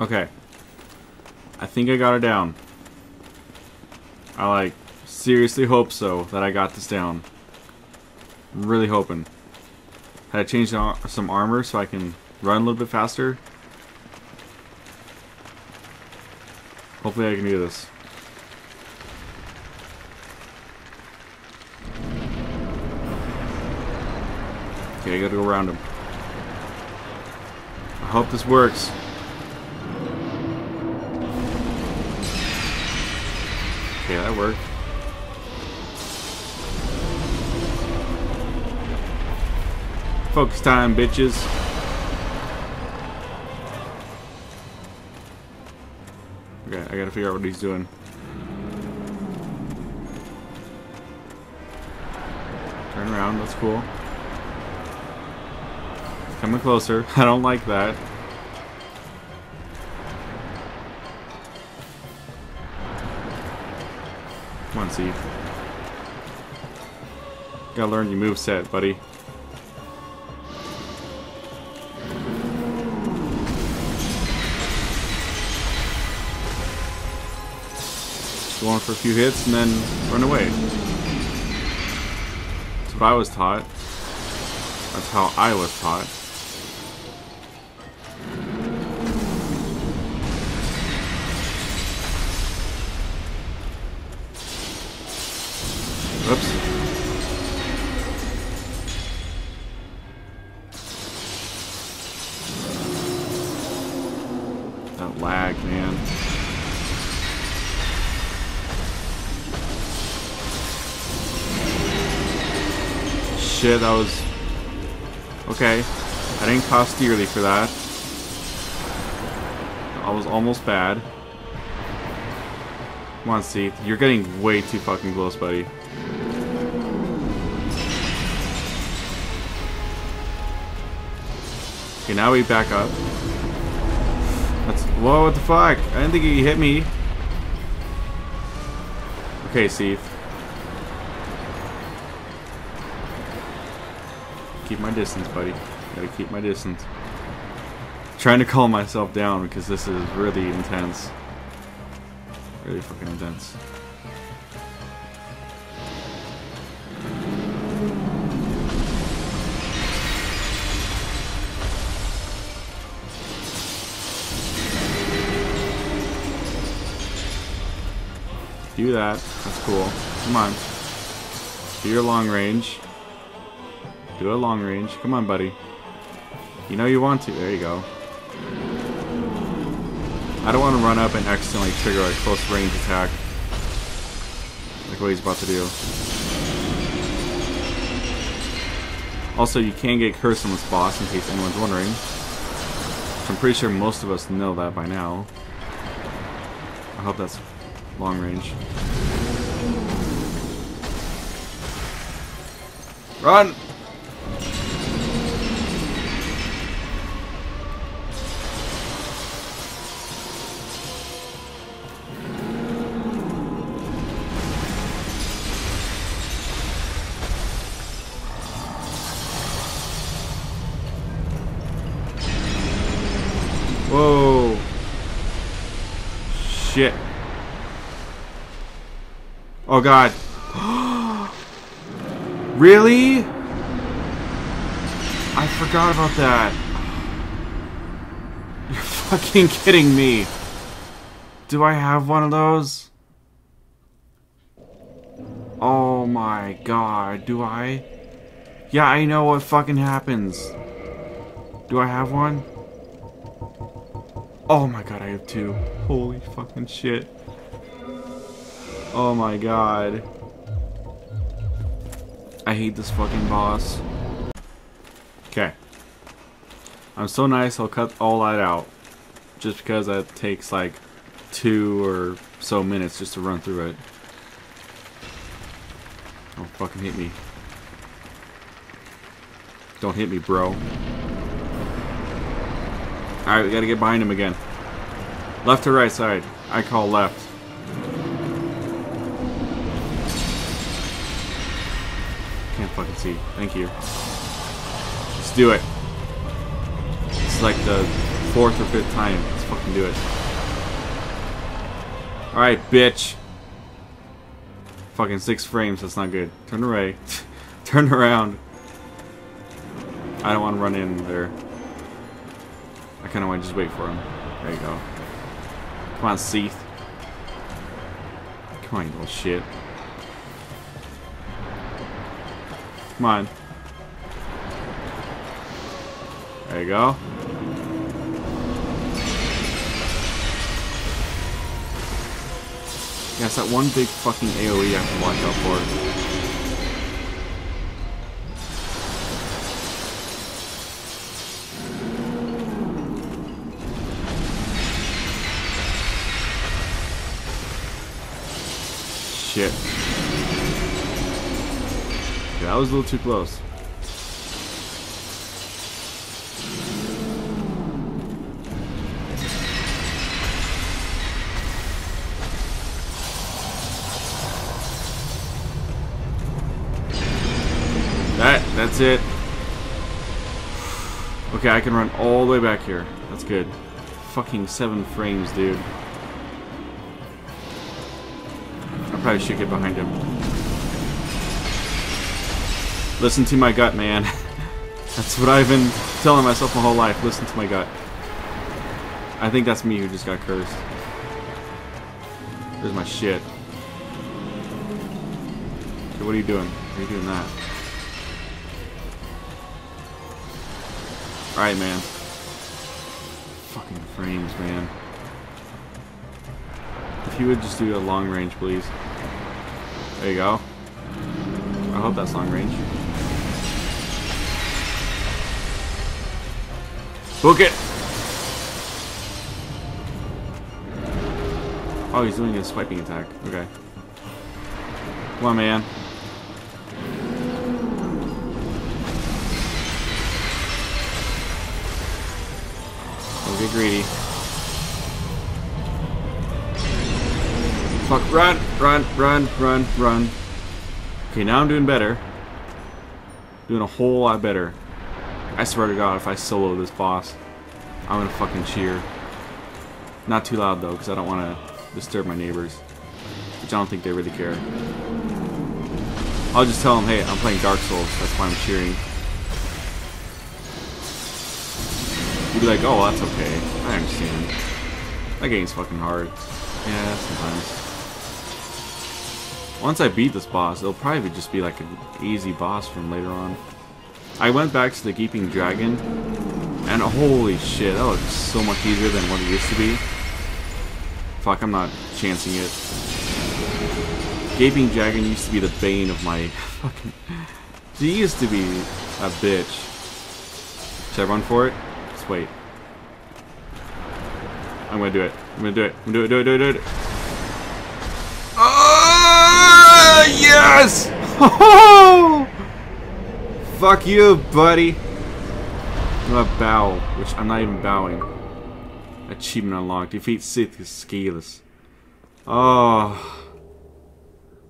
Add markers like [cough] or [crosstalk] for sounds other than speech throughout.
Okay. I think I got it down. I like seriously hope so that I got this down. I'm really hoping. Had to change some armor so I can run a little bit faster. Hopefully I can do this. Okay, I gotta go around him. I hope this works. Worked. Focus time, bitches. Okay, I gotta figure out what he's doing. Turn around, that's cool. Coming closer. [laughs] I don't like that. Come on, Steve. Gotta learn your move set, buddy. Go on for a few hits and then run away. That's what I was taught. That's how I was taught. That was... Okay. I didn't cost dearly for that. I was almost bad. Come on, Seath. You're getting way too fucking close, buddy. Okay, now we back up. That's whoa! What the fuck? I didn't think he hit me. Okay, Steve. Keep my distance, buddy. Gotta keep my distance. trying to calm myself down because this is really intense. Really fucking intense. Do that. That's cool. Come on. Do your long range. Do a long range. Come on, buddy. You know you want to. There you go. I don't want to run up and accidentally trigger a close range attack. Like what he's about to do. Also, you can get cursed on this boss, in case anyone's wondering. I'm pretty sure most of us know that by now. I hope that's long range. Run! Oh god. [gasps] really? I forgot about that. [laughs] You're fucking kidding me. Do I have one of those? Oh my god, do I? Yeah, I know what fucking happens. Do I have one? Oh my god, I have two. Holy fucking shit. Oh my god. I hate this fucking boss. Okay. I'm so nice, I'll cut all that out. Just because that takes like two or so minutes just to run through it. Don't fucking hit me. Don't hit me, bro. Alright, we gotta get behind him again. Left to right side. I call left. Fucking see. Thank you. Let's do it. It's like the fourth or fifth time. Let's fucking do it. Alright, bitch. Fucking six frames, that's not good. Turn away. [laughs] Turn around. I don't want to run in there. I kind of want to just wait for him. There you go. Come on, Seath. Come on, you little shit. Come on. There you go. Yeah, it's that one big fucking AoE I have to watch out for. Shit. That was a little too close. That, that's it. Okay, I can run all the way back here. That's good. Fucking seven frames, dude. I probably should get behind him. Listen to my gut, man. [laughs] that's what I've been telling myself my whole life. Listen to my gut. I think that's me who just got cursed. There's my shit. Okay, what are you doing? Why are you doing that? Alright, man. Fucking frames, man. If you would just do a long range, please. There you go. I hope that's long range. Book it! Oh, he's doing a swiping attack. Okay. Come on, man. Don't get greedy. Fuck, run, run, run, run, run. Okay, now I'm doing better. Doing a whole lot better. I swear to god, if I solo this boss, I'm gonna fucking cheer. Not too loud though, because I don't want to disturb my neighbors. Which I don't think they really care. I'll just tell them, hey, I'm playing Dark Souls, that's why I'm cheering. You'd be like, oh, that's okay. I understand. That game's fucking hard. Yeah, sometimes. Once I beat this boss, it'll probably just be like an easy boss from later on. I went back to the Gaping Dragon, and holy shit, that looks so much easier than what it used to be. Fuck, I'm not chancing it. Gaping Dragon used to be the bane of my [laughs] fucking... She used to be a bitch. Should I run for it? Let's wait. I'm gonna do it. I'm gonna do it. I'm gonna do it, do it, do it, do it. Ah, [laughs] oh, yes! Fuck you, buddy. I'm gonna bow, which I'm not even bowing. Achievement unlocked. Defeat Seath is Scaleless. Oh.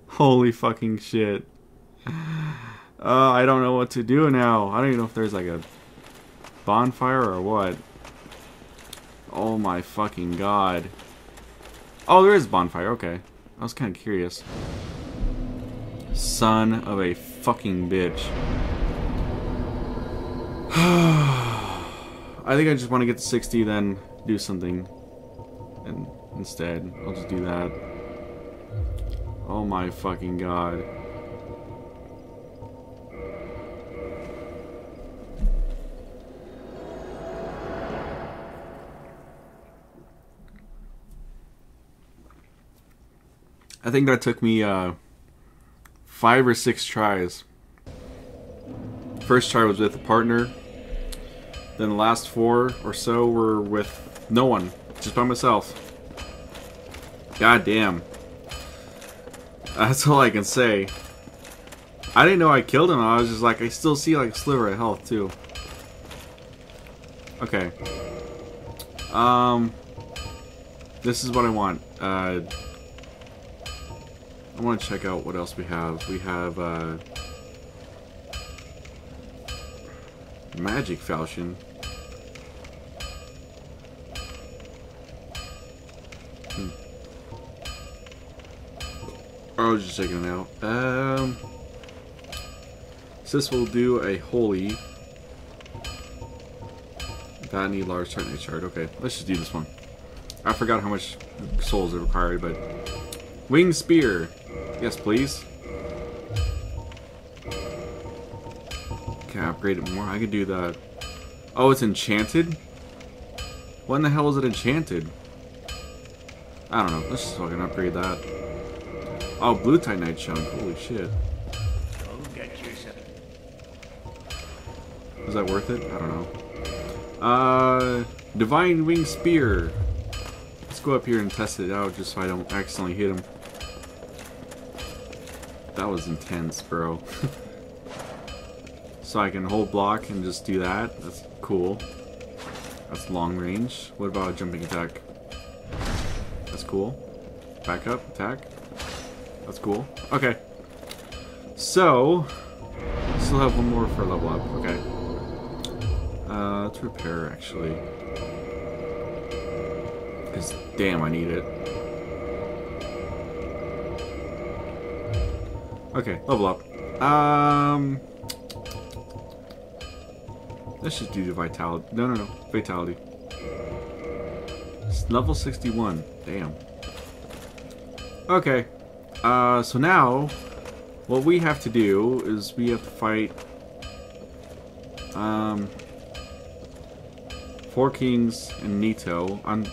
Holy fucking shit. Uh, I don't know what to do now. I don't even know if there's like a bonfire or what. Oh my fucking god. Oh, there is bonfire. Okay. I was kind of curious. Son of a fucking bitch. [sighs] I think I just want to get to 60, then do something. And instead, I'll just do that. Oh my fucking god. I think that took me uh, five or six tries. First try was with a partner. Then the last four or so were with no one, just by myself. God damn. That's [laughs] all I can say. I didn't know I killed him. I was just like, I still see like a sliver of health too. Okay. Um, this is what I want. Uh, I want to check out what else we have. We have uh, Magic Falchion. I was just checking it out. Um, this will do a holy. That need large titanite shard. Okay, let's just do this one. I forgot how much souls are required, but wing spear. Yes, please. Can I upgrade it more? I could do that. Oh, it's enchanted? When the hell is it enchanted? I don't know. Let's just fucking upgrade that. Oh, blue titanite chunk. Holy shit. Is that worth it? I don't know. Uh, Divine Wing Spear. Let's go up here and test it out just so I don't accidentally hit him. That was intense, bro. [laughs] so I can hold block and just do that. That's cool. That's long range. What about a jumping attack? That's cool. Back up, attack. That's cool. Okay. So, still have one more for level up. Okay. Uh, let's repair, actually. Because, damn, I need it. Okay, level up. Um... Let's just do the vitality. No, no, no. Vitality. It's level 61. Damn. Okay. Uh, so now, what we have to do is we have to fight, um, Four Kings and Nito. I'm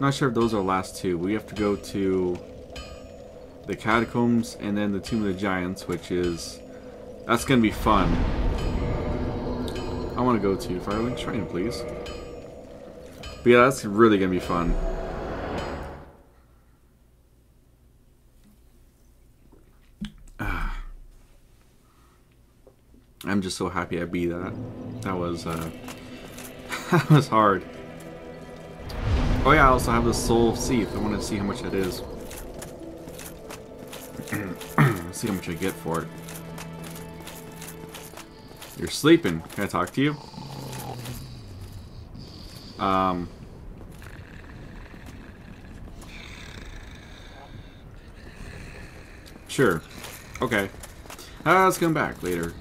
not sure if those are the last two. We have to go to the Catacombs and then the Tomb of the Giants, which is, that's going to be fun. I want to go to Firelink Shrine, please. But yeah, that's really going to be fun. I'm just so happy I beat that. That was, uh, [laughs] that was hard. Oh yeah, I also have the Soul Seath. I want to see how much that is. [clears throat] see how much I get for it. You're sleeping. Can I talk to you? Um... Sure. Okay. Uh, let's come back later.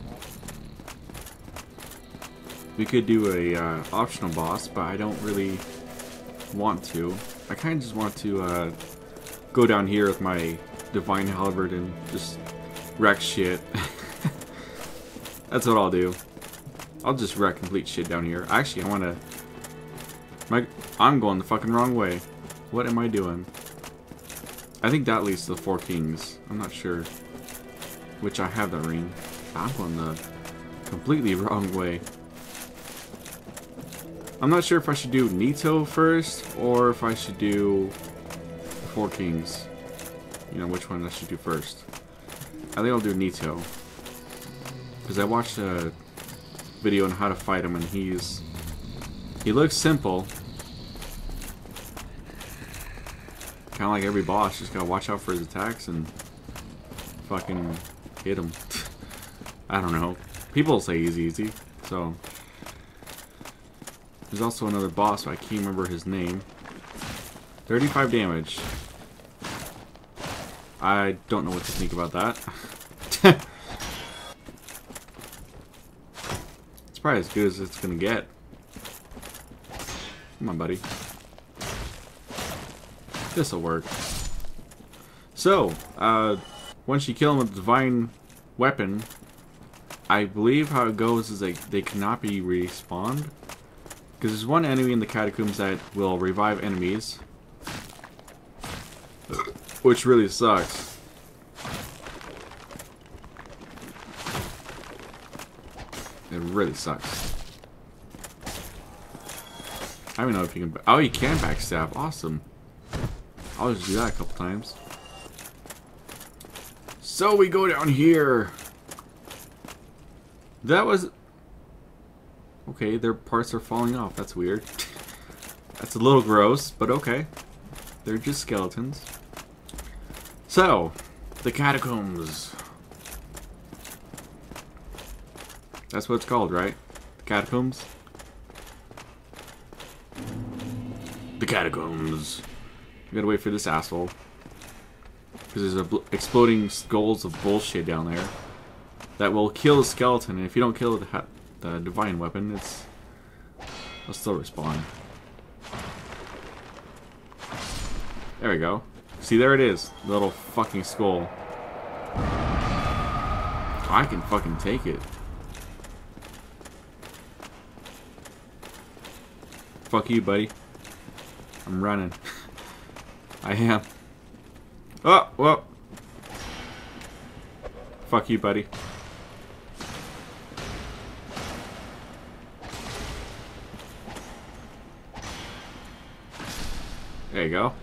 We could do a uh, optional boss, but I don't really want to. I kind of just want to uh, go down here with my Divine Halberd and just wreck shit. [laughs] That's what I'll do. I'll just wreck complete shit down here. Actually, I want to... My, I'm going the fucking wrong way. What am I doing? I think that leads to the Four Kings. I'm not sure. Which I have that ring. I'm going the completely [laughs] wrong way. I'm not sure if I should do Nito first, or if I should do Four Kings. You know, which one I should do first. I think I'll do Nito. Because I watched a video on how to fight him, and he's... He looks simple. Kind of like every boss, just gotta watch out for his attacks and fucking hit him. [laughs] I don't know. People say he's easy, so... There's also another boss, but I can't remember his name. 35 damage. I don't know what to think about that. [laughs] it's probably as good as it's gonna get. Come on, buddy. This'll work. So, uh, once you kill him with the divine weapon, I believe how it goes is they, they cannot be respawned. Because there's one enemy in the catacombs that will revive enemies. Which really sucks. It really sucks. I don't know if you can... Oh, you can backstab. Awesome. I'll just do that a couple times. So we go down here. That was... Okay, their parts are falling off. That's weird. [laughs] That's a little gross, but okay. They're just skeletons. So, the catacombs. That's what it's called, right? The catacombs? The catacombs. We gotta wait for this asshole. Because there's a exploding skulls of bullshit down there that will kill the skeleton. And if you don't kill the, the uh, divine weapon, it's I'll still respawn. There we go. See, there it is. Little fucking skull. I can fucking take it. Fuck you, buddy. I'm running. [laughs] I am. Oh, well. Fuck you, buddy. There you go.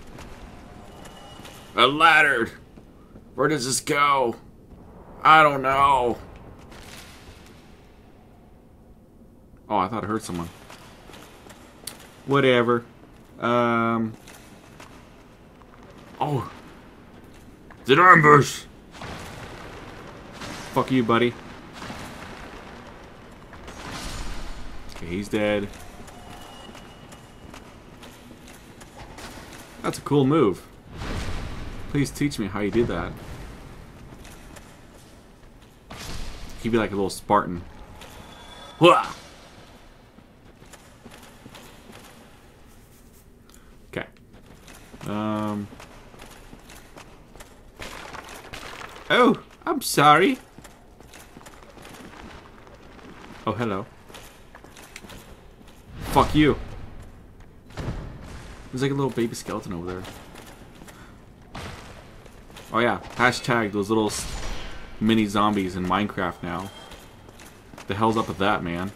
A ladder! Where does this go? I don't know. Oh, I thought I heard someone. Whatever. Um. Oh. It's an! Fuck you, buddy. Okay, he's dead. That's a cool move. Please teach me how you did that. He'd be like a little Spartan. Whoa! Okay. Um. Oh, I'm sorry. Oh, hello. Fuck you. There's like a little baby skeleton over there. Oh yeah, hashtag those little mini zombies in Minecraft now. The hell's up with that, man?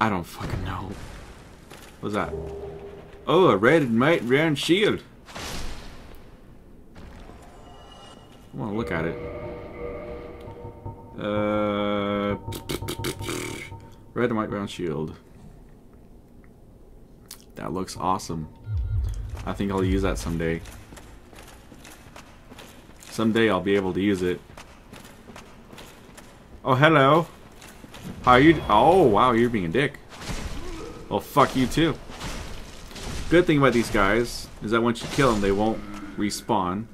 I don't fucking know. What's that? Oh, a red and white round shield. I want to look at it. Uh, [laughs] red and white round shield. That looks awesome. I think I'll use that someday. Someday I'll be able to use it. Oh, hello. How are you? Oh, wow, you're being a dick. Well, fuck you too. Good thing about these guys is that once you kill them, they won't respawn.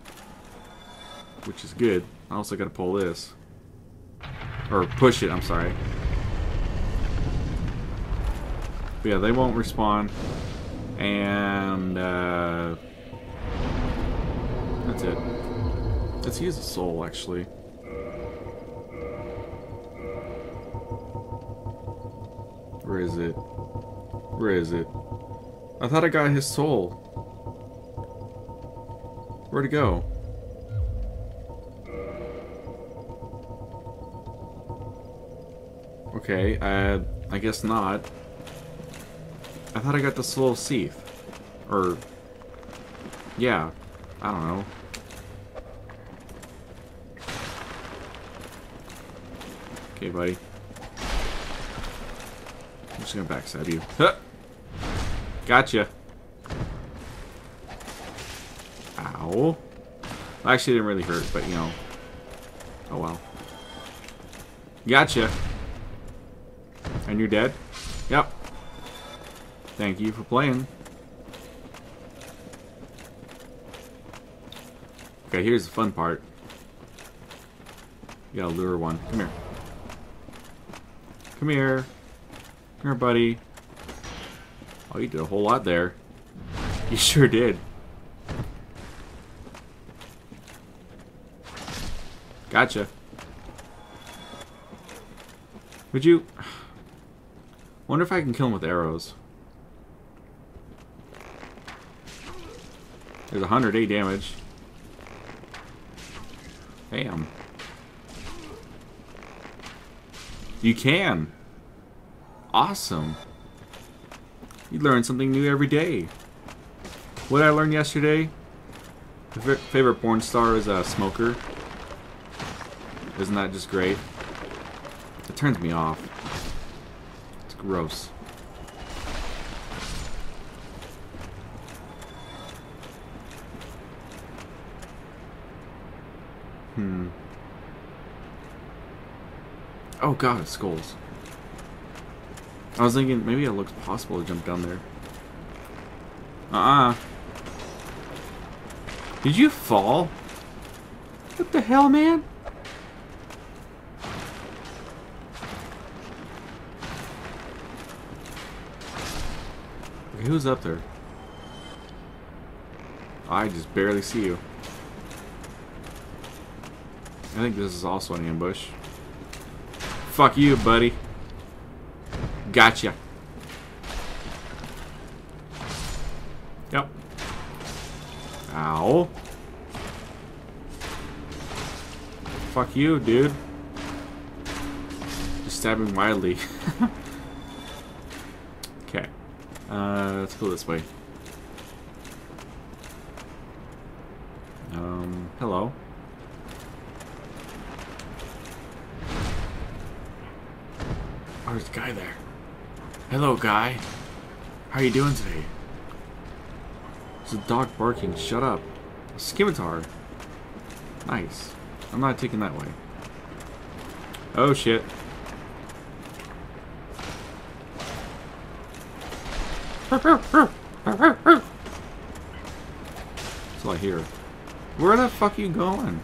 Which is good. I also gotta pull this. Or push it, I'm sorry. But yeah, they won't respawn. And, uh... That's it. Let's use a soul, actually. Where is it? Where is it? I thought I got his soul. Where'd it go? Okay, uh, I guess not. I thought I got the soul of Seath. Or, yeah, I don't know. Okay, buddy. I'm just gonna backstab you. Huh. Gotcha. Ow. Actually, didn't really hurt, but you know. Oh well. Gotcha. And you're dead? Thank you for playing. Okay, here's the fun part. You gotta lure one. Come here. Come here. Come here, buddy. Oh, you did a whole lot there. [laughs] You sure did. Gotcha. Would you... [sighs] Wonder if I can kill him with arrows. There's 108 damage. Damn. You can. Awesome. You learn something new every day. What I learned yesterday? My favorite porn star is a smoker. Isn't that just great? It turns me off. It's gross. Hmm. Oh god, skulls. I was thinking maybe it looks possible to jump down there. Uh-uh. Did you fall? What the hell, man? Who's up there? I just barely see you. I think this is also an ambush. Fuck you, buddy. Gotcha. Yep. Ow. Fuck you, dude. Just stabbing wildly. [laughs] okay. Uh, let's go this way. Um, hello. There's a guy there. Hello, guy. How are you doing today? There's a dog barking. Shut up. Scimitar. Nice. I'm not taking that way. Oh, shit. That's all I hear. Where the fuck you going?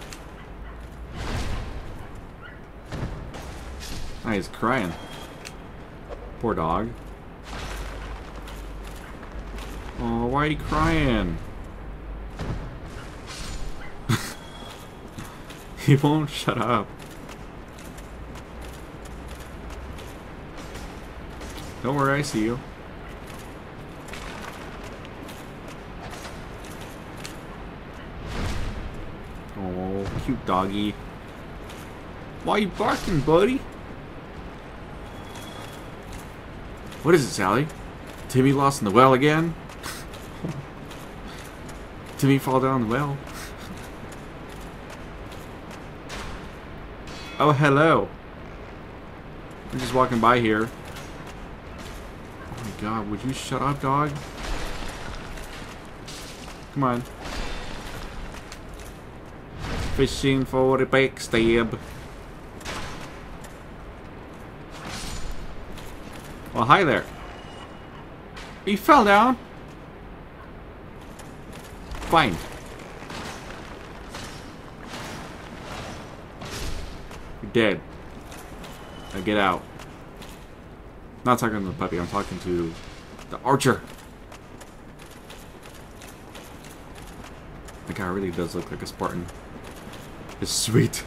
Ah, he's crying. Poor dog. Oh, why are you crying? [laughs] he won't shut up. Don't worry, I see you. Oh, cute doggy. Why are you barking, buddy? What is it, Sally? Timmy lost in the well again? Timmy fall down the well? oh, hello. I'm just walking by here. Oh my god, would you shut up, dog? Come on. Fishing for the backstab. Well, hi there. You fell down. Fine. You're dead. Now get out. I'm not talking to the puppy, I'm talking to the archer. The guy really does look like a Spartan. It's sweet.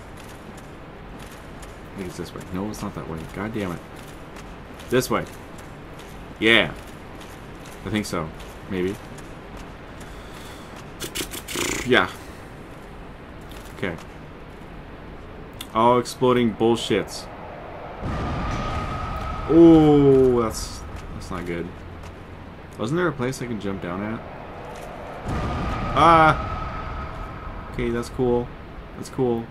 I think it's this way. No, it's not that way. God damn it. This way. Yeah. I think so. Maybe. Yeah. Okay. All exploding bullshits. Oh, that's that's not good. Wasn't there a place I can jump down at? Ah! Okay, that's cool. That's cool.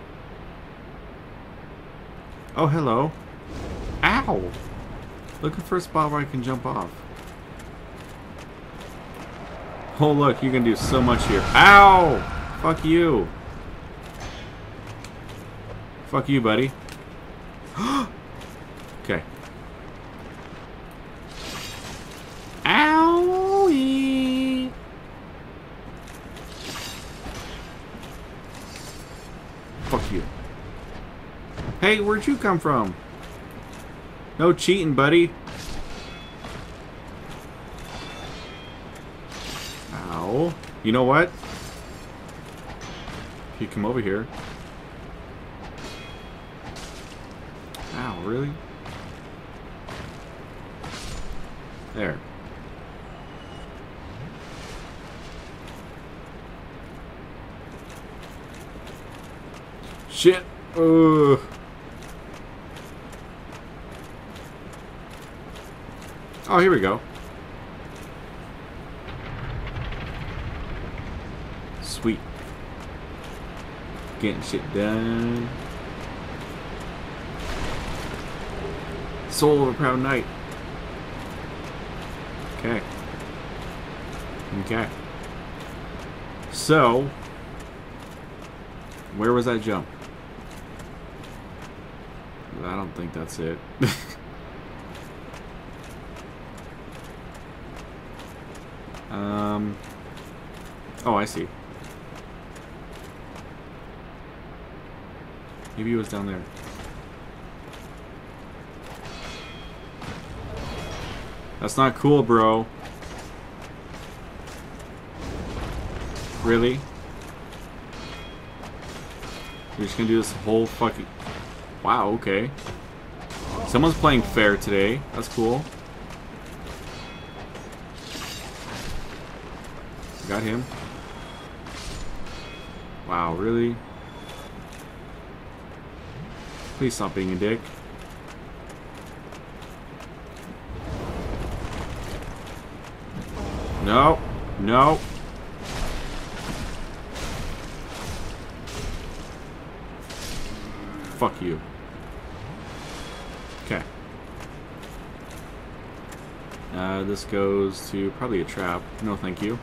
Oh, hello. Ow! Looking for a spot where I can jump off. Oh, look, you can do so much here. Ow! Fuck you. Fuck you, buddy. [gasps] okay. Owie! Fuck you. Hey, where'd you come from? No cheating, buddy. Ow. You know what? If you come over here. Ow, really? There. Shit. Ugh. Oh, here we go. Sweet. Getting shit done. Soul of a proud knight. Okay. Okay. So, where was that jump? I don't think that's it. [laughs] Um. Oh, I see. Maybe it was down there. That's not cool, bro. Really? You're just gonna do this whole fucking... Wow, okay. Someone's playing fair today. That's cool. Got him. Wow, really? Please stop being a dick. No. No. Fuck you. Okay. Uh, this goes to probably a trap. No, thank you.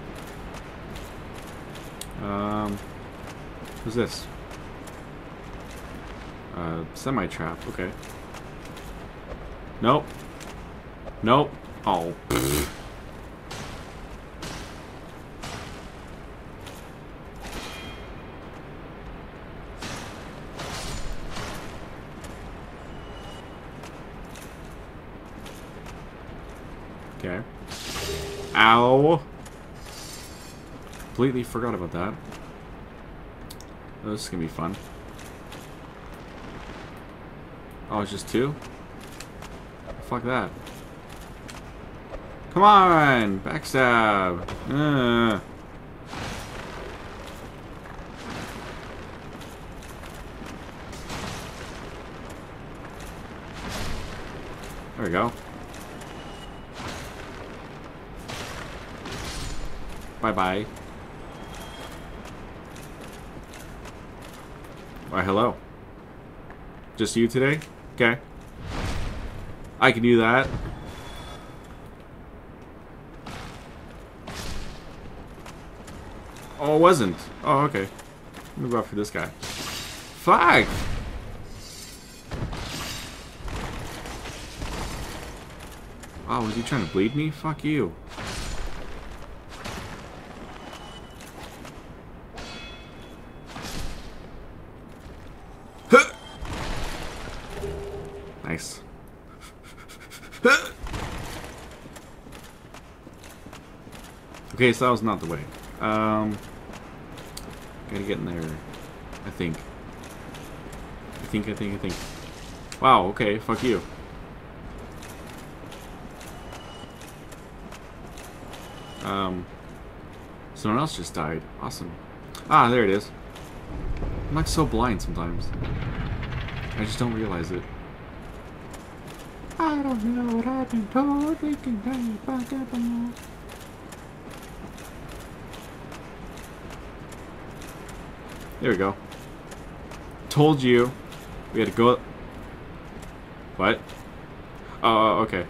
Um, who's this? Uh, semi-trap, okay. Nope. Nope. Oh. [laughs] Okay. Ow. Completely forgot about that. Oh, this is gonna be fun. Oh, it's just two? Fuck that. Come on! Backstab! Uh. There we go. Bye-bye. Why, hello. Just you today? Okay. I can do that. Oh, it wasn't. Oh, okay. Let me go after this guy. Fuck! Oh, was he trying to bleed me? Fuck you. Nice. Okay, so that was not the way. Um, gotta get in there. I think. I think, I think, I think. Wow, okay, fuck you. Um, someone else just died. Awesome. Ah, there it is. I'm like so blind sometimes. I just don't realize it. I don't know what I've been told. We can die back up There we go. Told you. We had to go... What? Oh, oh okay.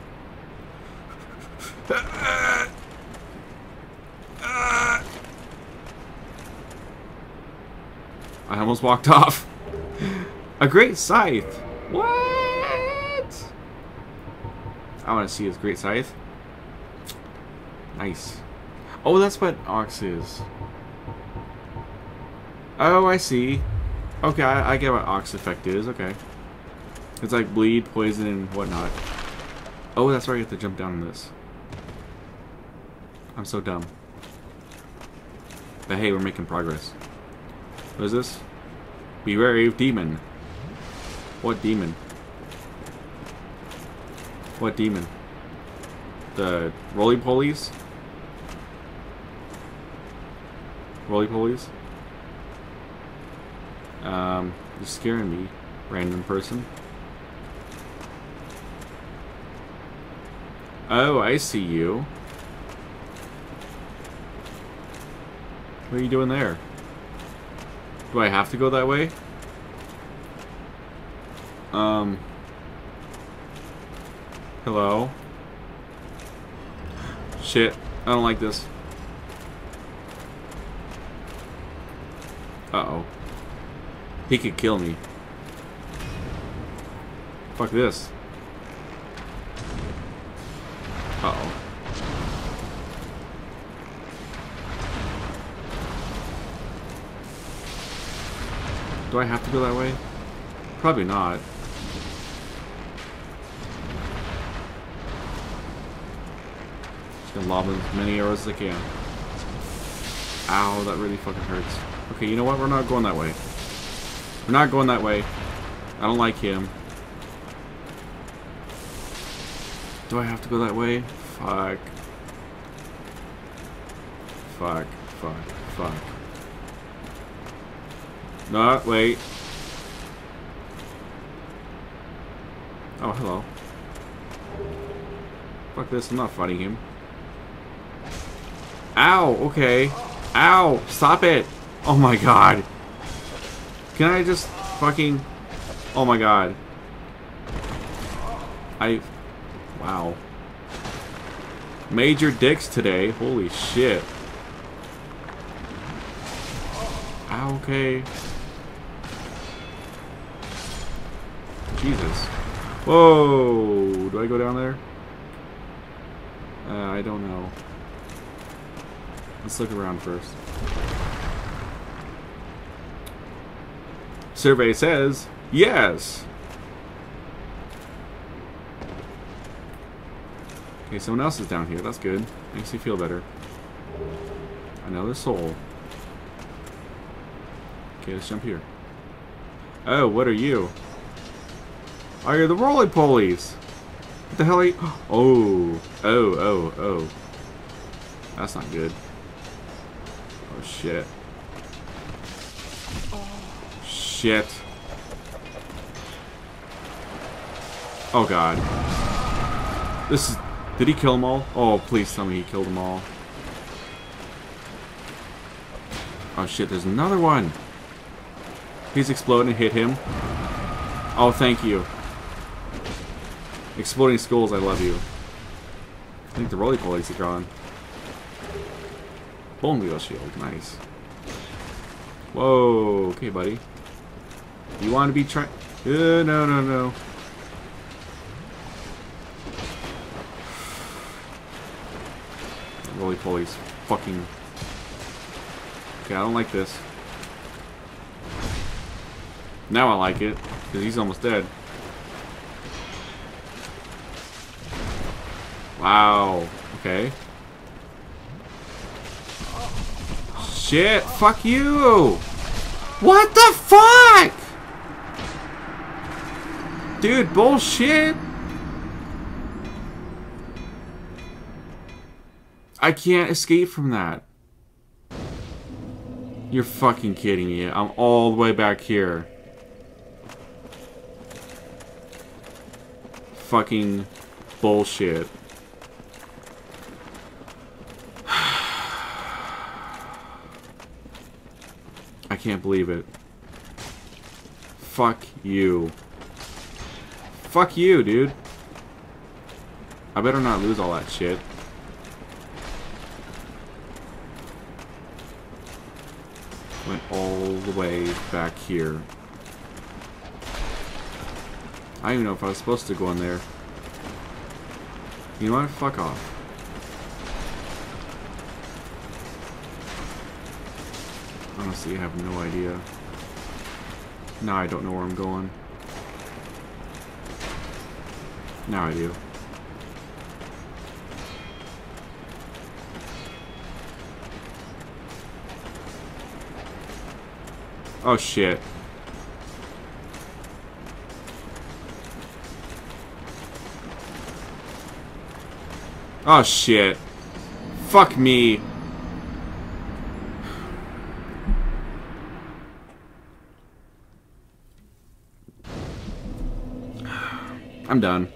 I almost walked off. A great scythe. What? I want to see his great scythe. Nice. Oh, that's what Ox is. Oh, I see. Okay, I, I get what Ox effect is. Okay. It's like bleed, poison, and whatnot. Oh, that's where I get to jump down in this. I'm so dumb. But hey, we're making progress. What is this? Beware of demon. What demon? What demon? The roly-polies? roly polies? Um, you're scaring me, random person. Oh, I see you. What are you doing there? Do I have to go that way? Um... Hello? Shit. I don't like this. Uh-oh. He could kill me. Fuck this. Uh-oh. Do I have to go that way? Probably not. Just gonna lob as many arrows as I can. Ow, that really fucking hurts. Okay, you know what? We're not going that way. We're not going that way. I don't like him. Do I have to go that way? Fuck. Fuck. Fuck. Fuck. No, wait. Oh, hello. Fuck this, I'm not fighting him. Ow, okay. Ow, stop it. Oh my god. Can I just fucking... Oh my god. I... Wow. Major dicks today. Holy shit. Ow, okay. Jesus. Whoa! Do I go down there? Uh, I don't know. Let's look around first. Survey says, yes! Okay, someone else is down here. That's good. Makes me feel better. Another soul. Okay, let's jump here. Oh, what are you? Are you the roly-polies? What the hell are you? [gasps] Oh, oh, oh, oh. That's not good. Oh, shit. Shit. Oh, God. This is... Did he kill them all? Oh, please tell me he killed them all. Oh, shit, there's another one. He's exploding and hit him. Oh, thank you. Exploding skulls, I love you. I think the roly polies are gone. Bone wheel shield, nice. Whoa, okay, buddy. You want to be trying? Uh, no, no, no. Roly polies, fucking. Okay, I don't like this. Now I like it, because he's almost dead. Wow. Okay. Shit. Fuck you. What the fuck? Dude, bullshit. I can't escape from that. You're fucking kidding me. I'm all the way back here. Fucking bullshit. [sighs] I can't believe it. Fuck you. Fuck you, dude. I better not lose all that shit. Went all the way back here. I don't even know if I was supposed to go in there. You know what? Fuck off. Honestly, I have no idea. Now I don't know where I'm going. Now I do. Oh shit. Oh shit. Fuck me. [sighs] I'm done.